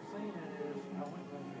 I'm saying is, I went,